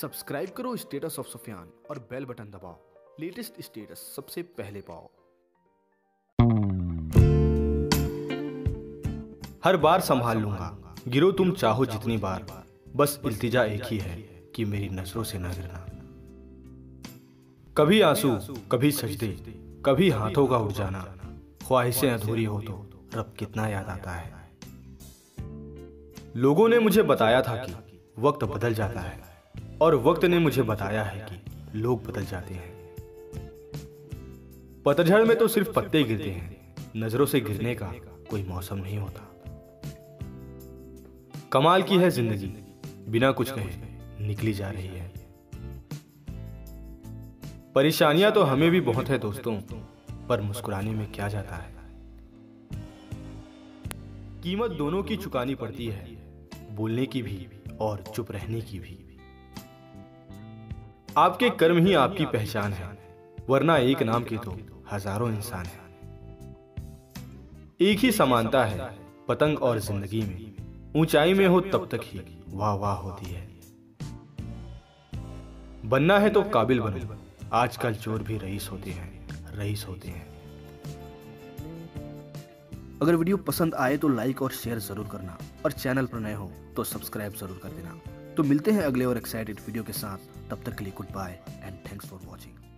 Subscribe करो status of Sufiyan और bell button दबाओ। लेटेस्ट स्टेटस सबसे पहले पाओ। हर बार संभाल लूँगा। गिरो तुम चाहो जितनी बार। बस इल्तिजा एक ही है कि मेरी नज़रों से न गिरना। कभी आँसू, कभी सजदे, कभी हाथों का उठ जाना। ख्वाहिशें अधूरी हो तो रब कितना याद आता है। लोगों ने मुझे बताया था कि वक्त बदल जाता है। और वक्त ने मुझे बताया है कि लोग बदल जाते हैं। पतझड़ में तो सिर्फ़ पत्ते गिरते हैं। नज़रों से गिरने का कोई मौसम नहीं होता। कमाल की है ज़िंदगी। बिना कुछ कहे निकली जा रही है। परेशानियाँ तो हमें भी बहुत है दोस्तों, पर मुस्कुराने में क्या जाता है? कीमत दोनों की चुकानी पड़ती है। बोलने की भी और चुप रहने की भी। आपके कर्म ही आपकी पहचान है वरना एक नाम के तो हज़ारों इंसान हैं। एक ही समानता है पतंग और ज़िंदगी में। ऊंचाई में हो तब तक ही वाह वाह होती है। बनना है तो काबिल बनो। आजकल चोर भी रईस होते हैं रईस होते हैं। अगर वीडियो पसंद आए तो लाइक और शेयर ज़रूर करना और चैनल पर नए हो तो सब्सक्राइब ज़रूर कर देना। तो मिलते हैं अगले और एक्साइटेड वीडियो के साथ। तब तक के लिए goodbye and thanks for watching